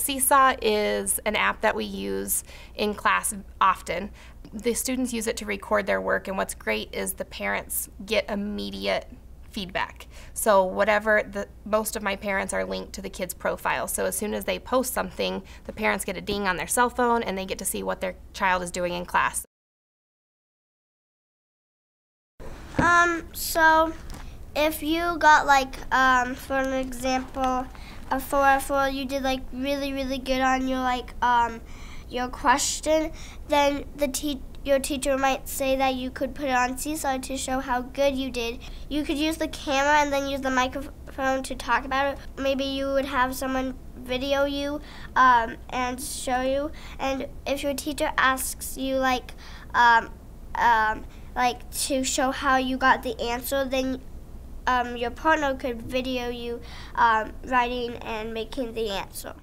Seesaw is an app that we use in class often. The students use it to record their work, and what's great is the parents get immediate feedback. So whatever the most of my parents are linked to the kids' profile. So as soon as they post something, the parents get a ding on their cell phone and they get to see what their child is doing in class. Um, so if you got like, um, for an example, a four out of four, you did like really, really good on your like, um, your question, then the te- your teacher might say that you could put it on Seesaw to show how good you did. You could use the camera and then use the microphone to talk about it. Maybe you would have someone video you um, and show you. And if your teacher asks you like, um, um, like to show how you got the answer, then um, your partner could video you um, writing and making the answer.